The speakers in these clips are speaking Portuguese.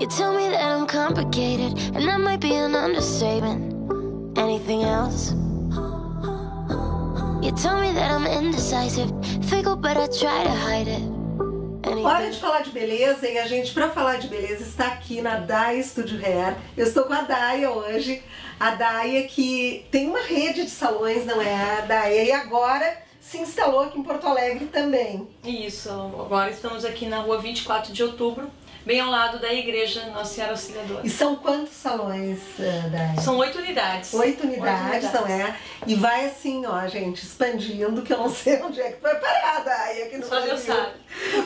You tell me that I'm complicated, and that might be an understatement. Anything else? You tell me that I'm indecisive, fickle, but I try to hide it. Hora de falar de beleza e a gente, para falar de beleza, está aqui na Daya Studio Hair. Eu estou com a Daya hoje. A Daya que tem uma rede de salões, não é? A Daya. E agora se instalou aqui em Porto Alegre também. Isso, agora estamos aqui na rua 24 de outubro, bem ao lado da igreja Nossa Senhora Auxiliadora. E são quantos salões, uh, Dai? São oito unidades. Oito unidades, oito unidades, não é? E vai assim, ó, gente, expandindo, que eu não sei onde é que vai parar, Dai, aqui no Só Deus sabe.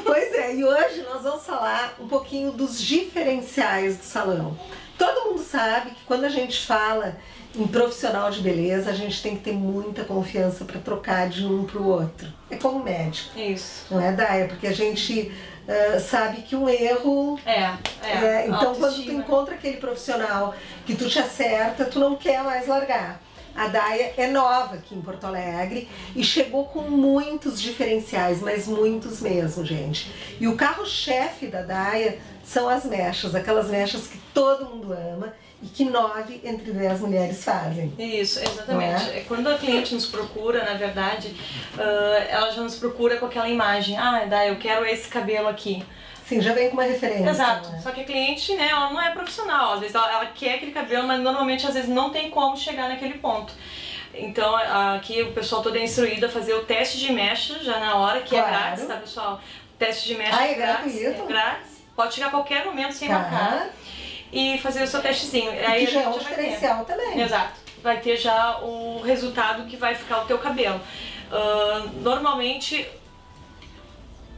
Pois é, e hoje nós vamos falar um pouquinho dos diferenciais do salão. Todo mundo sabe que quando a gente fala em profissional de beleza, a gente tem que ter muita confiança para trocar de um para o outro. É como médico. Isso. Não é, Daya? Porque a gente uh, sabe que um erro. É, é. é então, quando tu encontra aquele profissional que tu te acerta, tu não quer mais largar. A Daia é nova aqui em Porto Alegre e chegou com muitos diferenciais, mas muitos mesmo, gente. E o carro-chefe da Daia são as mechas, aquelas mechas que todo mundo ama e que nove entre dez mulheres fazem. Isso, exatamente. É? Quando a cliente nos procura, na verdade, uh, ela já nos procura com aquela imagem, ah, dá, eu quero esse cabelo aqui. Sim, já vem com uma referência. Exato. Né? Só que a cliente, né, ela não é profissional. Às vezes ela, ela quer aquele cabelo, mas normalmente às vezes não tem como chegar naquele ponto. Então aqui o pessoal todo é instruído a fazer o teste de mecha já na hora, que é claro. é grátis, tá pessoal? O teste de mecha ah, é, é grátis. É grátis. Pode chegar a qualquer momento sem tá. marcar e fazer o seu testezinho. Aí que já é um diferencial também. Exato. Vai ter já o resultado que vai ficar o teu cabelo. Uh, normalmente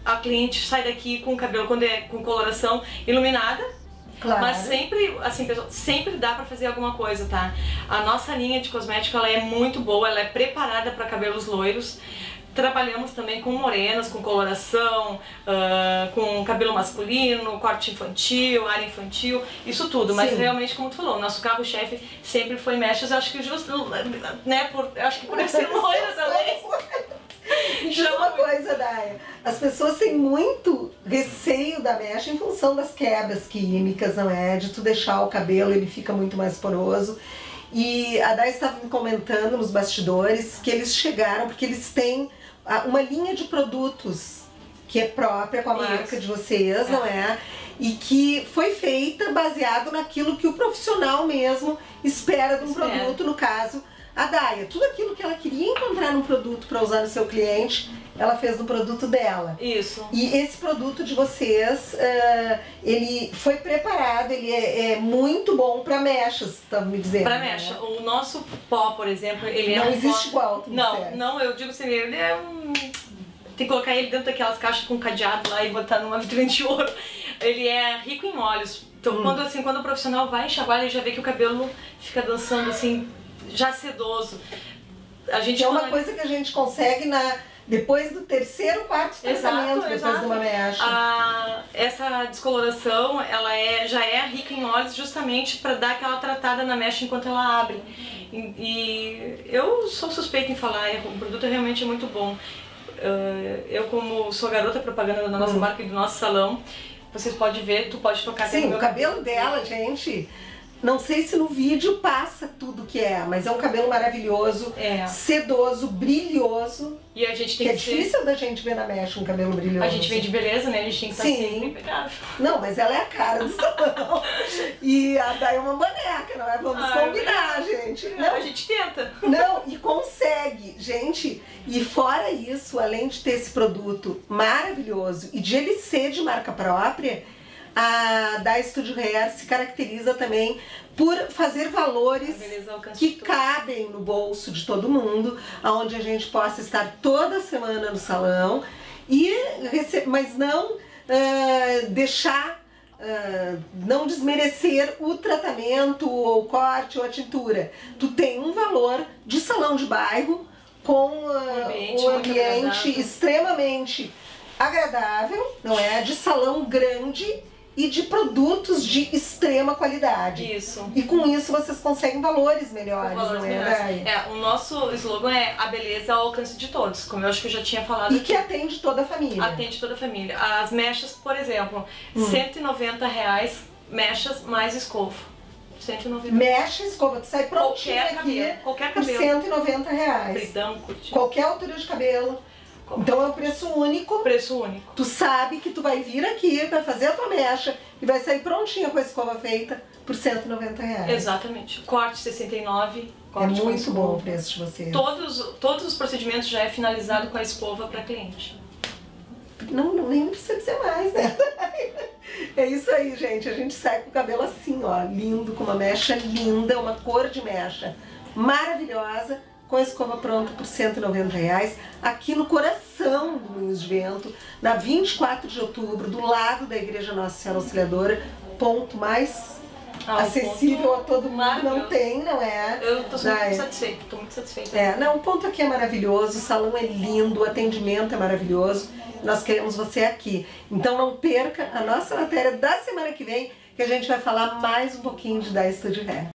a cliente sai daqui com o cabelo quando é com coloração iluminada. Claro. Mas sempre, assim, pessoal, sempre dá pra fazer alguma coisa, tá? A nossa linha de cosmético, ela é muito boa, ela é preparada para cabelos loiros. Trabalhamos também com morenas, com coloração, uh, com cabelo masculino, corte infantil, área infantil, isso tudo. Mas Sim. realmente, como tu falou, o nosso carro-chefe sempre foi mechas. Eu acho que justo, né, por, acho que por ser loira também. Diz uma coisa, Daya. As pessoas têm muito receio da mecha em função das quebras químicas, não é? De tu deixar o cabelo, ele fica muito mais poroso. E a Daya estava me comentando nos bastidores que eles chegaram, porque eles têm uma linha de produtos que é própria com a marca Isso. de vocês, é. não é? E que foi feita baseado naquilo que o profissional mesmo espera de um espera. produto, no caso, a Daia. Tudo aquilo que ela queria encontrar num produto para usar no seu cliente, ela fez no produto dela. Isso. E esse produto de vocês, uh, ele foi preparado, ele é, é muito bom para mechas, tá me dizendo. Para mecha. Né? O nosso pó, por exemplo, ele não é um existe pó... igual. Não, não, eu digo assim, ele é um tem que colocar ele dentro daquelas caixas com cadeado lá e botar numa vitrine de ouro. Ele é rico em óleos. Então, hum. quando, assim, quando o profissional vai enxaguar, ele já vê que o cabelo fica dançando assim, já sedoso. A gente que é uma coisa que a gente consegue na depois do terceiro, quarto tratamento, depois exato. de uma mecha. A, essa descoloração, ela é, já é rica em óleos justamente para dar aquela tratada na mecha enquanto ela abre. E, e eu sou suspeita em falar, o produto realmente é muito bom. Uh, eu como sou garota propaganda da nossa hum. marca e do nosso salão, vocês podem ver, tu pode tocar Sim, o cabelo dela, gente, não sei se no vídeo passa tudo que é, mas é um cabelo maravilhoso, é. sedoso, brilhoso. E a gente tem que, é que é difícil da gente ver na mecha um cabelo brilhoso. A gente vem de beleza, né? A gente tem que estar sempre impecável. Não, mas ela é a cara do salão. e a Day é uma boneca, não é? Vamos Ai, combinar, gente. Não, a gente tenta. Não, e consegue. Gente, e fora isso, além de ter esse produto maravilhoso e de ele ser de marca própria, a da Studio Hair se caracteriza também por fazer valores que cabem no bolso de todo mundo, onde a gente possa estar toda semana no salão e mas não uh, deixar Uh, não desmerecer o tratamento, ou o corte, ou a tintura. Tu tem um valor de salão de bairro com uh, ambiente, um ambiente extremamente agradável, não é? De salão grande e de produtos de extrema qualidade. Isso. E com isso vocês conseguem valores melhores, valores não é? Melhores. É, o nosso slogan é a beleza ao alcance de todos, como eu acho que eu já tinha falado. E aqui. que atende toda a família. Atende toda a família. As mechas, por exemplo, hum. 190 reais mechas mais escova. 190 Mecha e escova, tu sai prontinho Qualquer aqui cabelo, qualquer cabelo. 190 reais. Bridão, curtinho. Qualquer altura de cabelo. Então é um preço único. Preço único. Tu sabe que tu vai vir aqui, vai fazer a tua mecha e vai sair prontinha com a escova feita por 190 reais. Exatamente. Corte 69. É Corte com muito bom o preço de vocês. Todos, todos os procedimentos já é finalizado com a escova para cliente. Não, não, nem precisa dizer mais, né? É isso aí, gente. A gente sai com o cabelo assim, ó, lindo, com uma mecha linda, uma cor de mecha maravilhosa, com a escova pronta por 190 reais, aqui no coração do Moinhos de Vento, na 24 de outubro, do lado da Igreja Nossa Senhora Auxiliadora, ponto mais Ah, acessível ponto a todo mundo, não tem, não é? Eu é. muito satisfeita, muito satisfeita. É, não, o ponto aqui é maravilhoso, o salão é lindo, o atendimento é maravilhoso. Nós queremos você aqui. Então não perca a nossa matéria da semana que vem, que a gente vai falar mais um pouquinho de 10 Studio Hair.